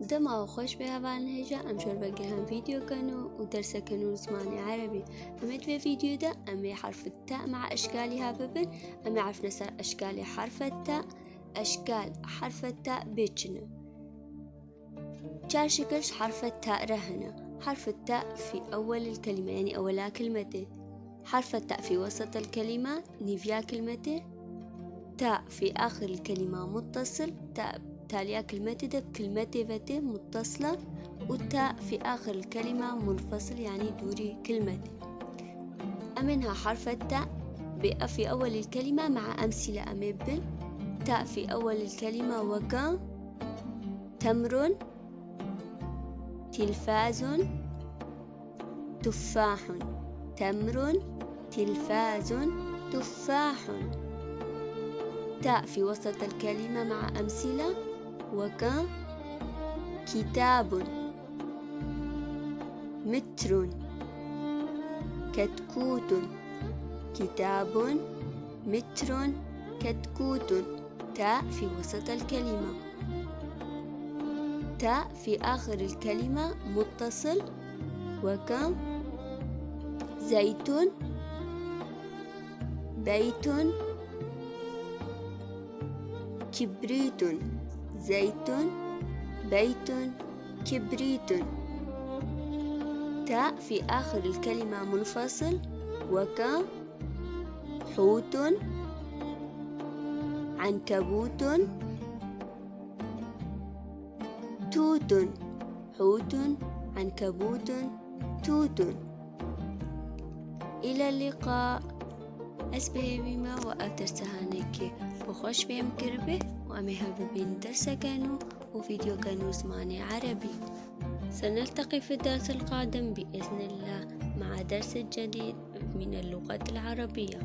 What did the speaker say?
ودما خوش بها هجا ام شور بقى هم فيديو كانوا ودرس كانوا زماني عربي امد في فيديو ده امي حرف التاء مع اشكالها ببن امي عرف نسر اشكال حرف التاء اشكال حرف التاء بيتشنا چار شكلش حرف التاء رهنا حرف التاء في اول الكلمة يعني اولا كلمته حرف التاء في وسط الكلمة نيفيا كلمته تاء في آخر الكلمة متصل تاء تالية كلمة فتة متصلة والتاء في آخر الكلمة منفصل يعني دوري كلمة أمنها حرف التاء في أول الكلمة مع أمثلة أمبل تاء في أول الكلمة وكا تمر تلفاز تفاح تمر تلفاز تفاح تاء في وسط الكلمة مع أمثلة وك كتاب متر كتكوت. كتاب متر كتكوت. تاء في وسط الكلمة. تاء في آخر الكلمة متصل. وك زيت بيت. كبريت. زيت بيت كبريت تاء في آخر الكلمة منفصل وك حوت عنكبوت توت حوت عنكبوت توت إلى اللقاء. أسبه بما وأترسهانك بخوش بهم كربه وأمي بين درس كانوا وفيديو كانوا زماني عربي. سنلتقي في الدرس القادم بإذن الله مع درس جديد من اللغة العربية.